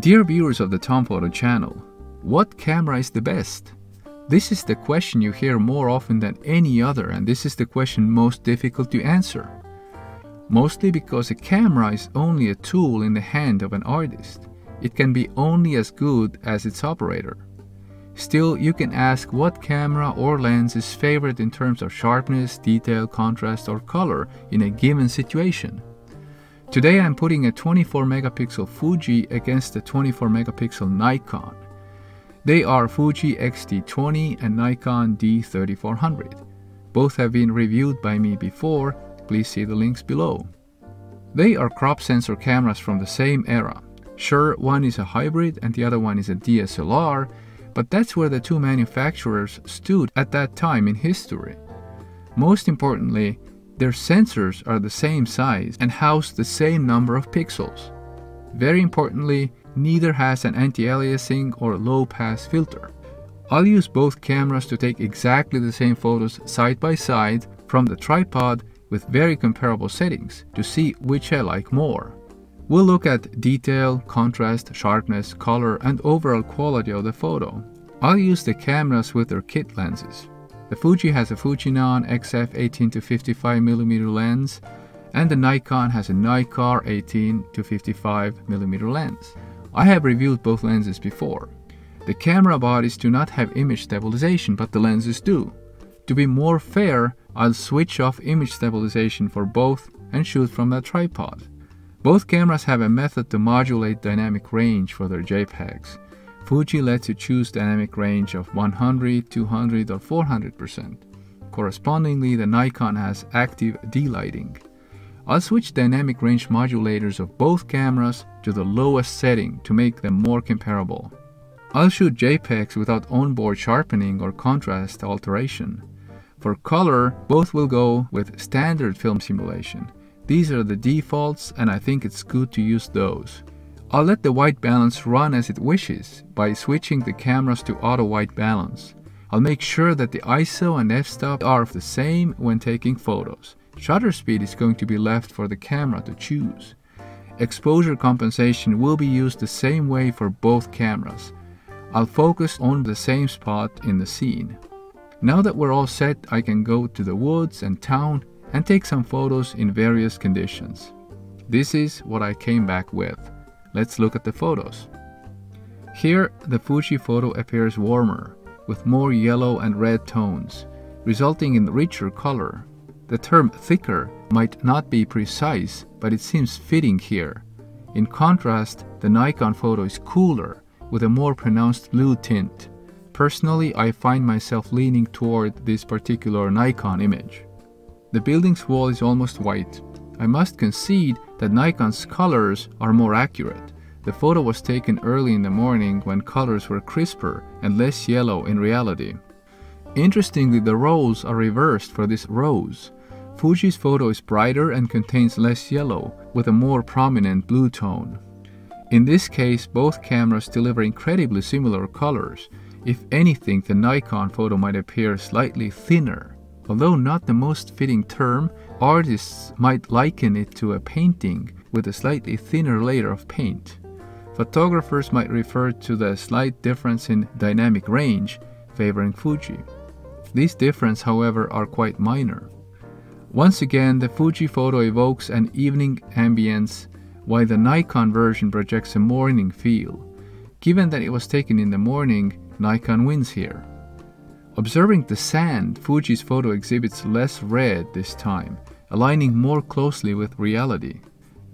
Dear viewers of the Tom Photo channel, what camera is the best? This is the question you hear more often than any other and this is the question most difficult to answer. Mostly because a camera is only a tool in the hand of an artist. It can be only as good as its operator. Still, you can ask what camera or lens is favored in terms of sharpness, detail, contrast or color in a given situation. Today I'm putting a 24 megapixel Fuji against a 24 megapixel Nikon. They are Fuji X-T20 and Nikon D3400. Both have been reviewed by me before, please see the links below. They are crop sensor cameras from the same era. Sure, one is a hybrid and the other one is a DSLR, but that's where the two manufacturers stood at that time in history. Most importantly, their sensors are the same size and house the same number of pixels. Very importantly, neither has an anti-aliasing or low-pass filter. I'll use both cameras to take exactly the same photos side by side from the tripod with very comparable settings to see which I like more. We'll look at detail, contrast, sharpness, color and overall quality of the photo. I'll use the cameras with their kit lenses. The Fuji has a Fujinon XF 18-55mm lens and the Nikon has a Nikkor 18-55mm lens. I have reviewed both lenses before. The camera bodies do not have image stabilization but the lenses do. To be more fair, I'll switch off image stabilization for both and shoot from that tripod. Both cameras have a method to modulate dynamic range for their JPEGs. Fuji lets you choose dynamic range of 100, 200 or 400%. Correspondingly, the Nikon has active D-lighting. I'll switch dynamic range modulators of both cameras to the lowest setting to make them more comparable. I'll shoot JPEGs without onboard sharpening or contrast alteration. For color, both will go with standard film simulation. These are the defaults and I think it's good to use those. I'll let the white balance run as it wishes by switching the cameras to auto white balance. I'll make sure that the ISO and f-stop are of the same when taking photos. Shutter speed is going to be left for the camera to choose. Exposure compensation will be used the same way for both cameras. I'll focus on the same spot in the scene. Now that we're all set, I can go to the woods and town and take some photos in various conditions. This is what I came back with. Let's look at the photos. Here, the Fuji photo appears warmer, with more yellow and red tones, resulting in richer color. The term thicker might not be precise, but it seems fitting here. In contrast, the Nikon photo is cooler, with a more pronounced blue tint. Personally, I find myself leaning toward this particular Nikon image. The building's wall is almost white. I must concede that Nikon's colors are more accurate. The photo was taken early in the morning when colors were crisper and less yellow in reality. Interestingly, the roles are reversed for this rose. Fuji's photo is brighter and contains less yellow, with a more prominent blue tone. In this case, both cameras deliver incredibly similar colors. If anything, the Nikon photo might appear slightly thinner Although not the most fitting term, artists might liken it to a painting with a slightly thinner layer of paint. Photographers might refer to the slight difference in dynamic range, favoring Fuji. These differences, however, are quite minor. Once again, the Fuji photo evokes an evening ambience, while the Nikon version projects a morning feel. Given that it was taken in the morning, Nikon wins here. Observing the sand, Fuji's photo exhibits less red this time, aligning more closely with reality.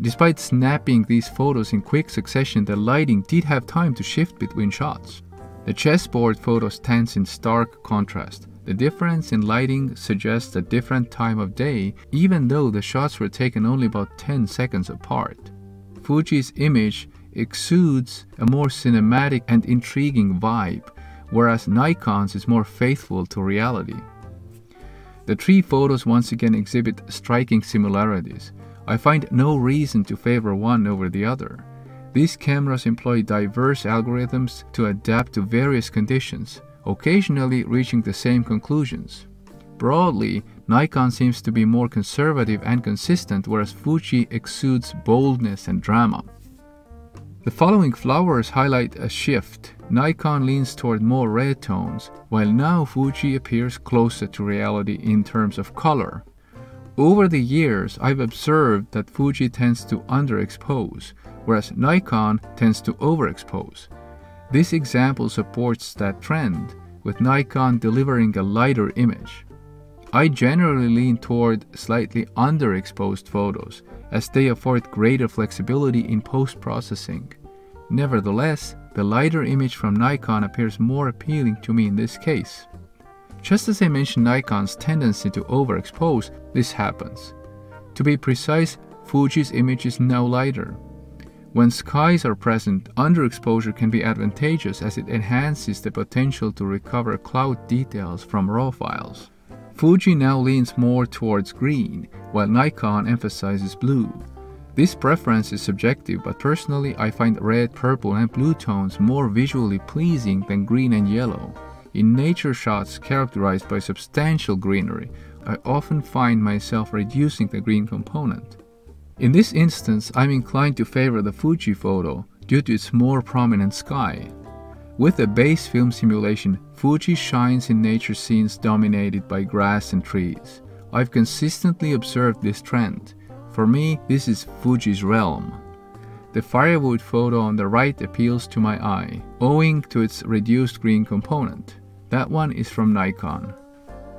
Despite snapping these photos in quick succession, the lighting did have time to shift between shots. The chessboard photo stands in stark contrast. The difference in lighting suggests a different time of day, even though the shots were taken only about 10 seconds apart. Fuji's image exudes a more cinematic and intriguing vibe, whereas Nikon's is more faithful to reality. The three photos once again exhibit striking similarities. I find no reason to favor one over the other. These cameras employ diverse algorithms to adapt to various conditions, occasionally reaching the same conclusions. Broadly, Nikon seems to be more conservative and consistent, whereas Fuji exudes boldness and drama. The following flowers highlight a shift. Nikon leans toward more red tones, while now Fuji appears closer to reality in terms of color. Over the years, I've observed that Fuji tends to underexpose, whereas Nikon tends to overexpose. This example supports that trend, with Nikon delivering a lighter image. I generally lean toward slightly underexposed photos, as they afford greater flexibility in post processing. Nevertheless, the lighter image from Nikon appears more appealing to me in this case. Just as I mentioned Nikon's tendency to overexpose, this happens. To be precise, Fuji's image is now lighter. When skies are present, underexposure can be advantageous as it enhances the potential to recover cloud details from RAW files. Fuji now leans more towards green, while Nikon emphasizes blue. This preference is subjective, but personally I find red, purple, and blue tones more visually pleasing than green and yellow. In nature shots characterized by substantial greenery, I often find myself reducing the green component. In this instance, I'm inclined to favor the Fuji photo due to its more prominent sky. With a base film simulation, Fuji shines in nature scenes dominated by grass and trees. I've consistently observed this trend. For me, this is Fuji's realm. The firewood photo on the right appeals to my eye, owing to its reduced green component. That one is from Nikon.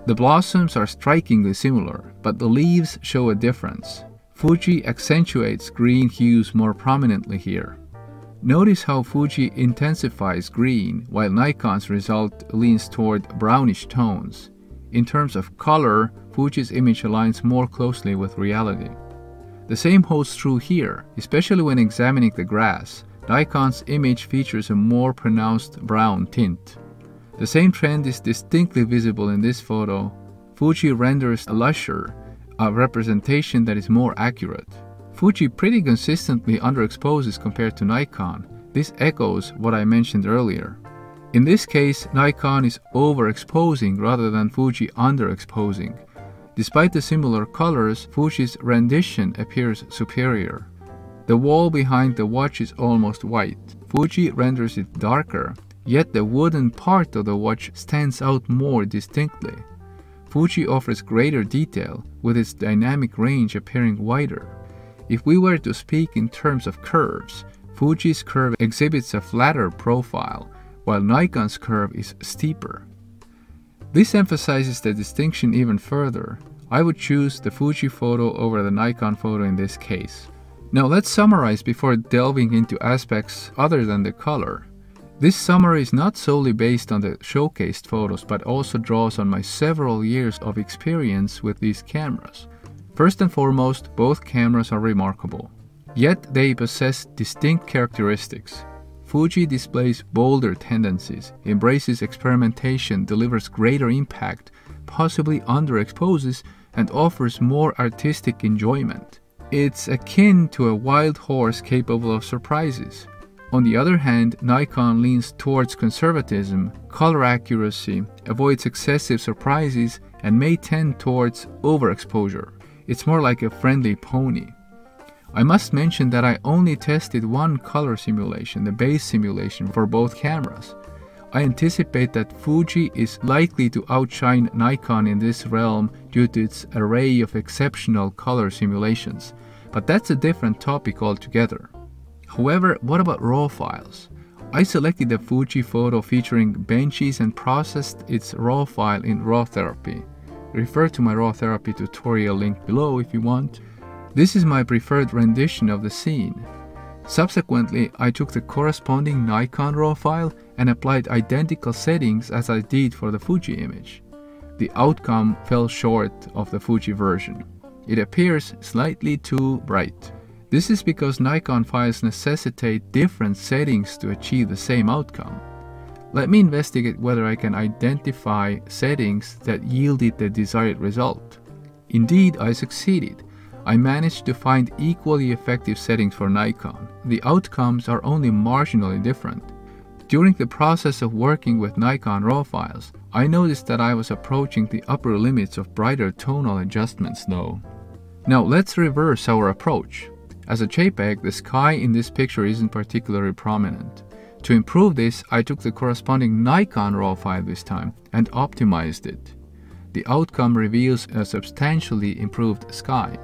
The blossoms are strikingly similar, but the leaves show a difference. Fuji accentuates green hues more prominently here. Notice how Fuji intensifies green while Nikon's result leans toward brownish tones. In terms of color, Fuji's image aligns more closely with reality. The same holds true here, especially when examining the grass. Nikon's image features a more pronounced brown tint. The same trend is distinctly visible in this photo. Fuji renders a lusher, a representation that is more accurate. Fuji pretty consistently underexposes compared to Nikon. This echoes what I mentioned earlier. In this case, Nikon is overexposing rather than Fuji underexposing. Despite the similar colors, Fuji's rendition appears superior. The wall behind the watch is almost white. Fuji renders it darker, Yet the wooden part of the watch stands out more distinctly. Fuji offers greater detail, with its dynamic range appearing wider. If we were to speak in terms of curves, Fuji's curve exhibits a flatter profile, while Nikon's curve is steeper. This emphasizes the distinction even further. I would choose the Fuji photo over the Nikon photo in this case. Now let's summarize before delving into aspects other than the color. This summary is not solely based on the showcased photos, but also draws on my several years of experience with these cameras. First and foremost, both cameras are remarkable. Yet they possess distinct characteristics. Fuji displays bolder tendencies, embraces experimentation, delivers greater impact, possibly underexposes, and offers more artistic enjoyment. It's akin to a wild horse capable of surprises. On the other hand, Nikon leans towards conservatism, color accuracy, avoids excessive surprises, and may tend towards overexposure. It's more like a friendly pony. I must mention that I only tested one color simulation, the base simulation, for both cameras. I anticipate that Fuji is likely to outshine Nikon in this realm due to its array of exceptional color simulations, but that's a different topic altogether. However, what about RAW files? I selected the Fuji photo featuring benches and processed its RAW file in RawTherapee. Refer to my RawTherapee tutorial link below if you want. This is my preferred rendition of the scene. Subsequently, I took the corresponding Nikon RAW file and applied identical settings as I did for the Fuji image. The outcome fell short of the Fuji version. It appears slightly too bright. This is because Nikon files necessitate different settings to achieve the same outcome. Let me investigate whether I can identify settings that yielded the desired result. Indeed, I succeeded. I managed to find equally effective settings for Nikon. The outcomes are only marginally different. During the process of working with Nikon RAW files, I noticed that I was approaching the upper limits of brighter tonal adjustments though. Now let's reverse our approach. As a JPEG, the sky in this picture isn't particularly prominent. To improve this, I took the corresponding Nikon RAW file this time and optimized it. The outcome reveals a substantially improved sky.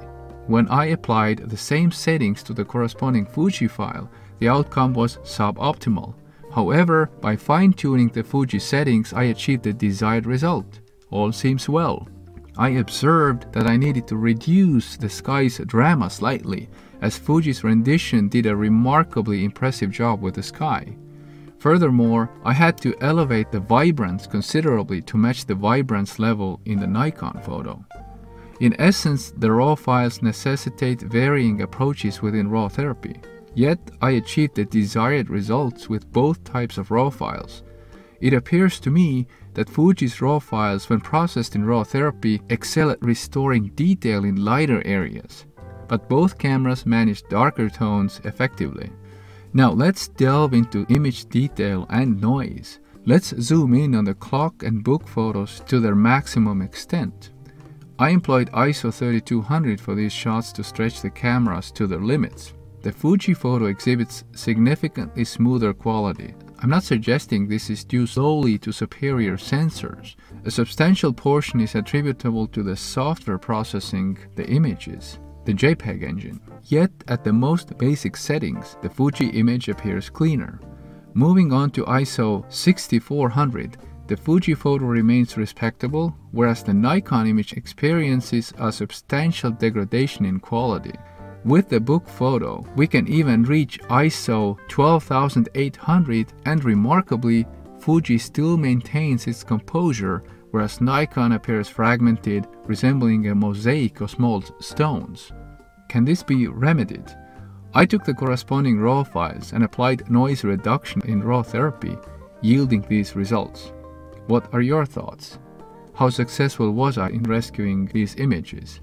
When I applied the same settings to the corresponding Fuji file, the outcome was suboptimal. However, by fine-tuning the Fuji settings, I achieved the desired result. All seems well. I observed that I needed to reduce the sky's drama slightly, as Fuji's rendition did a remarkably impressive job with the sky. Furthermore, I had to elevate the vibrance considerably to match the vibrance level in the Nikon photo. In essence, the RAW files necessitate varying approaches within RawTherapee. Yet, I achieved the desired results with both types of RAW files. It appears to me that Fuji's RAW files, when processed in RawTherapee, excel at restoring detail in lighter areas, but both cameras manage darker tones effectively. Now let's delve into image detail and noise. Let's zoom in on the clock and book photos to their maximum extent. I employed ISO 3200 for these shots to stretch the cameras to their limits. The Fuji photo exhibits significantly smoother quality, I'm not suggesting this is due solely to superior sensors. A substantial portion is attributable to the software processing the images, the JPEG engine. Yet, at the most basic settings, the Fuji image appears cleaner. Moving on to ISO 6400, the Fuji photo remains respectable, whereas the Nikon image experiences a substantial degradation in quality. With the book photo, we can even reach ISO 12800 and remarkably, Fuji still maintains its composure whereas Nikon appears fragmented, resembling a mosaic of small stones. Can this be remedied? I took the corresponding RAW files and applied noise reduction in RawTherapee, yielding these results. What are your thoughts? How successful was I in rescuing these images?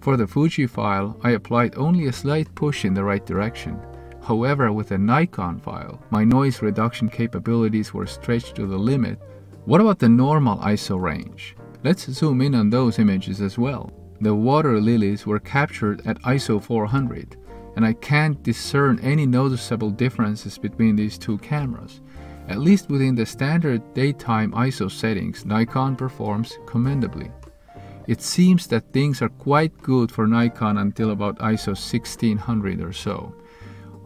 For the Fuji file, I applied only a slight push in the right direction. However, with the Nikon file, my noise reduction capabilities were stretched to the limit. What about the normal ISO range? Let's zoom in on those images as well. The water lilies were captured at ISO 400, and I can't discern any noticeable differences between these two cameras. At least within the standard daytime ISO settings, Nikon performs commendably. It seems that things are quite good for Nikon until about ISO 1600 or so.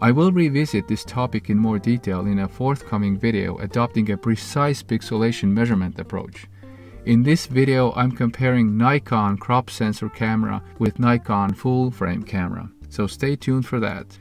I will revisit this topic in more detail in a forthcoming video adopting a precise pixelation measurement approach. In this video, I'm comparing Nikon crop sensor camera with Nikon full frame camera, so stay tuned for that.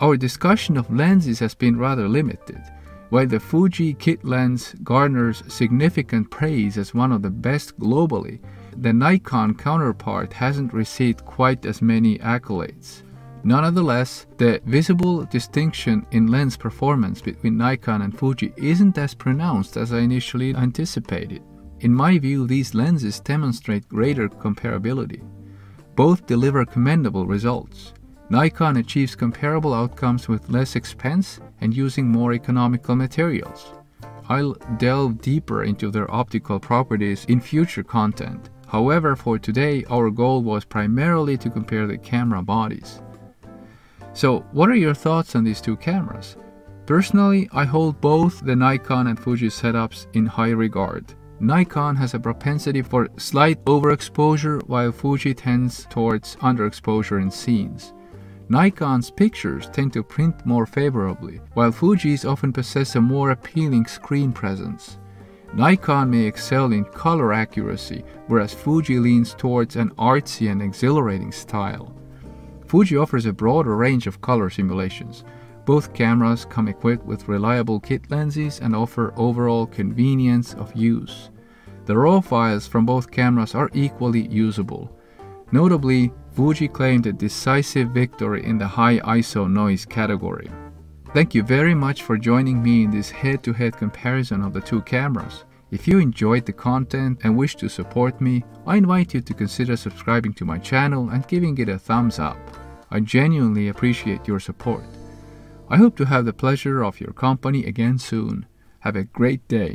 Our discussion of lenses has been rather limited. While the Fuji kit lens garners significant praise as one of the best globally, the Nikon counterpart hasn't received quite as many accolades. Nonetheless, the visible distinction in lens performance between Nikon and Fuji isn't as pronounced as I initially anticipated. In my view, these lenses demonstrate greater comparability. Both deliver commendable results. Nikon achieves comparable outcomes with less expense and using more economical materials. I'll delve deeper into their optical properties in future content. However, for today, our goal was primarily to compare the camera bodies. So, what are your thoughts on these two cameras? Personally, I hold both the Nikon and Fuji setups in high regard. Nikon has a propensity for slight overexposure while Fuji tends towards underexposure in scenes. Nikon's pictures tend to print more favorably, while Fuji's often possess a more appealing screen presence. Nikon may excel in color accuracy, whereas Fuji leans towards an artsy and exhilarating style. Fuji offers a broader range of color simulations. Both cameras come equipped with reliable kit lenses and offer overall convenience of use. The RAW files from both cameras are equally usable. Notably, Fuji claimed a decisive victory in the high ISO noise category. Thank you very much for joining me in this head-to-head -head comparison of the two cameras. If you enjoyed the content and wish to support me, I invite you to consider subscribing to my channel and giving it a thumbs up. I genuinely appreciate your support. I hope to have the pleasure of your company again soon. Have a great day.